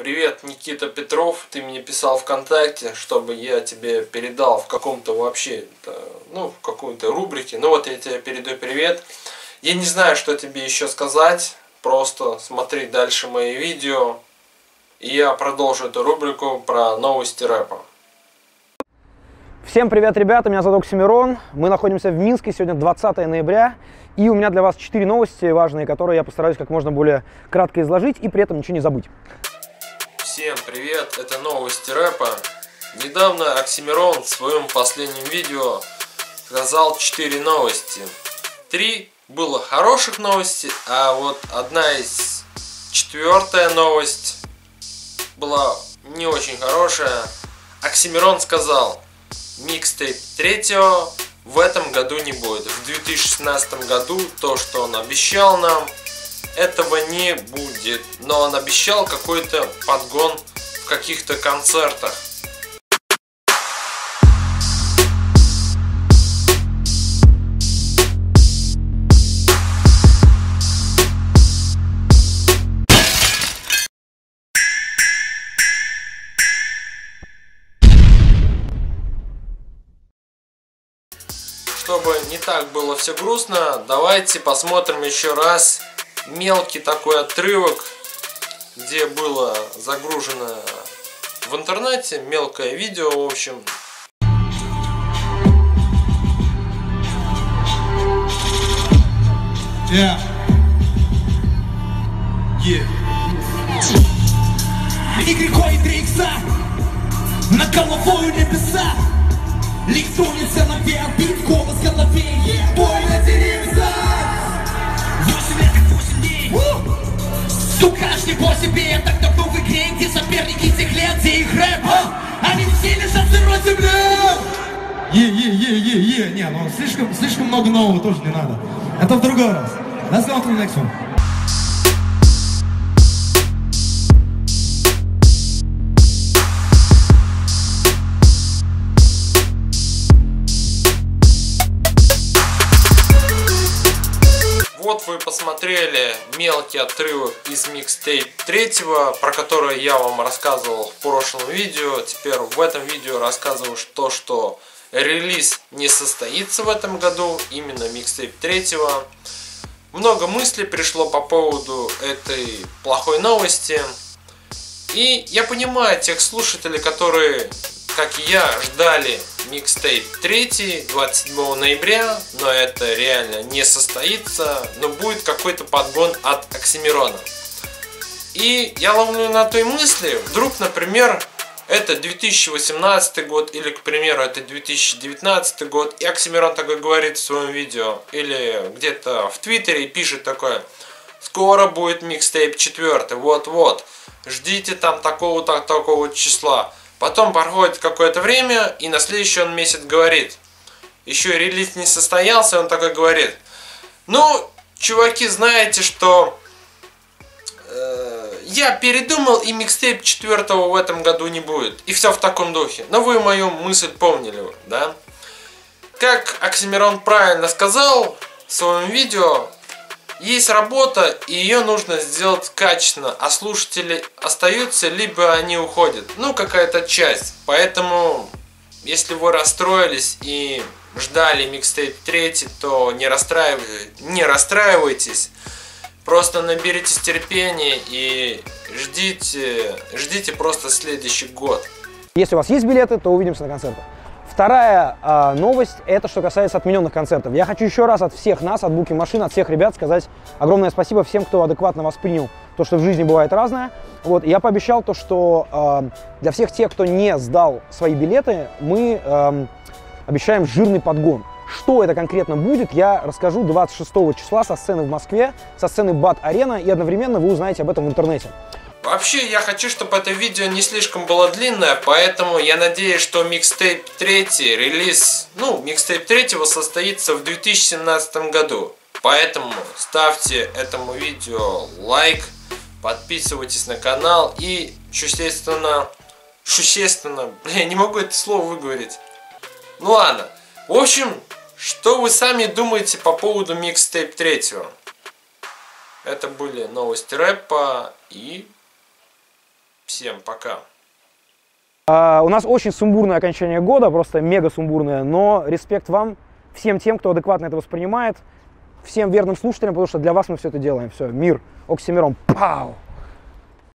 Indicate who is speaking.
Speaker 1: Привет, Никита Петров. Ты мне писал ВКонтакте, чтобы я тебе передал в каком-то вообще, ну, в какой-то рубрике. Ну вот я тебе передаю привет. Я не знаю, что тебе еще сказать. Просто смотри дальше мои видео. И я продолжу эту рубрику про новости рэпа.
Speaker 2: Всем привет, ребята, меня зовут Оксимирон. Мы находимся в Минске, сегодня 20 ноября. И у меня для вас 4 новости важные, которые я постараюсь как можно более кратко изложить и при этом ничего не забыть.
Speaker 1: Всем привет, это новости рэпа. Недавно Оксимирон в своем последнем видео сказал 4 новости. Три было хороших новостей, а вот одна из четвертая новость была не очень хорошая. Оксимирон сказал, микстейп третьего в этом году не будет. В 2016 году то, что он обещал нам, этого не будет. Но он обещал какой-то подгон в каких-то концертах. Чтобы не так было все грустно, давайте посмотрим еще раз мелкий такой отрывок, где было загружено в интернете мелкое видео, в общем. Yeah. Yeah. И грехой Дрикса на головою небеса Лик сунется наверх, бит в голове Бой на Сука, по себе Так давно в игре, где соперники тех лет Где их рэп, они все лежат сырой земле
Speaker 3: Е-е-е-е-е Не, ну слишком, слишком много нового тоже не надо. Это в другой раз. Let's go to
Speaker 1: вы посмотрели мелкий отрывок из микстейп третьего, про который я вам рассказывал в прошлом видео. Теперь в этом видео рассказываю то, что релиз не состоится в этом году, именно микстейп третьего. Много мыслей пришло по поводу этой плохой новости. И я понимаю тех слушателей, которые, как я, ждали микстейп 3 27 ноября, но это реально не состоится, но будет какой-то подгон от Оксимирона. И я ловлю на той мысли, вдруг, например, это 2018 год или, к примеру, это 2019 год, и Оксимирон такой говорит в своем видео или где-то в Твиттере пишет такое, скоро будет микстейп 4, вот-вот, ждите там такого-то такого числа. Потом проходит какое-то время, и на следующий он месяц говорит. Еще релиз не состоялся, он такой говорит. Ну, чуваки, знаете, что э, я передумал, и микстейп четвертого в этом году не будет. И все в таком духе. Но вы мою мысль помнили, да? Как Оксимирон правильно сказал в своем видео, есть работа, и ее нужно сделать качественно, а слушатели остаются, либо они уходят. Ну, какая-то часть. Поэтому, если вы расстроились и ждали микстейп 3, то не, расстраив... не расстраивайтесь. Просто наберитесь терпения и ждите, ждите просто следующий год.
Speaker 2: Если у вас есть билеты, то увидимся на концертах. Вторая э, новость, это что касается отмененных концертов. Я хочу еще раз от всех нас, от Буки Машин, от всех ребят сказать огромное спасибо всем, кто адекватно воспринял то, что в жизни бывает разное. Вот, я пообещал то, что э, для всех тех, кто не сдал свои билеты, мы э, обещаем жирный подгон. Что это конкретно будет, я расскажу 26 числа со сцены в Москве, со сцены БАТ-арена, и одновременно вы узнаете об этом в интернете.
Speaker 1: Вообще, я хочу, чтобы это видео не слишком было длинное, поэтому я надеюсь, что микстейп 3, релиз, ну, микстейп 3 состоится в 2017 году. Поэтому ставьте этому видео лайк, подписывайтесь на канал и, существенно, существенно, я не могу это слово выговорить. Ну ладно. В общем, что вы сами думаете по поводу микстейп 3? Это были новости рэпа и Всем пока.
Speaker 2: А, у нас очень сумбурное окончание года, просто мега сумбурное, но респект вам, всем тем, кто адекватно это воспринимает, всем верным слушателям, потому что для вас мы все это делаем. Все, мир, оксимирон, пау!